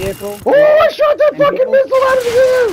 Vehicle. Oh, I shot that fucking missile out of the air!